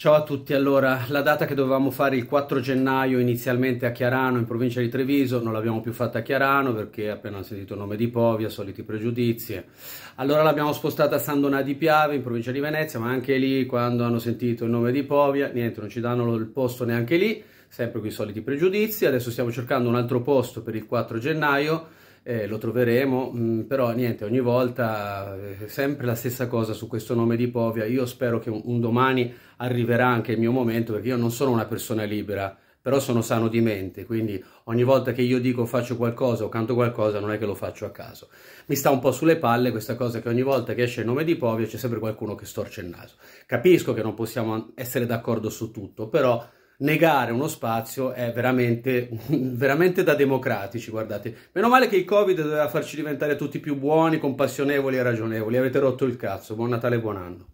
Ciao a tutti, allora la data che dovevamo fare il 4 gennaio inizialmente a Chiarano in provincia di Treviso non l'abbiamo più fatta a Chiarano perché appena sentito il nome di Povia, soliti pregiudizi. Allora l'abbiamo spostata a San Donà di Piave in provincia di Venezia, ma anche lì quando hanno sentito il nome di Povia, niente, non ci danno il posto neanche lì, sempre con i soliti pregiudizi. Adesso stiamo cercando un altro posto per il 4 gennaio eh, lo troveremo, mh, mm, però niente, ogni volta eh, sempre la stessa cosa su questo nome di Povia. Io spero che un, un domani arriverà anche il mio momento, perché io non sono una persona libera, però sono sano di mente, quindi ogni volta che io dico faccio qualcosa o canto qualcosa non è che lo faccio a caso. Mi sta un po' sulle palle questa cosa che ogni volta che esce il nome di Povia c'è sempre qualcuno che storce il naso. Capisco che non possiamo essere d'accordo su tutto, però negare uno spazio è veramente, veramente da democratici, guardate. Meno male che il Covid doveva farci diventare tutti più buoni, compassionevoli e ragionevoli. Avete rotto il cazzo. Buon Natale e buon anno.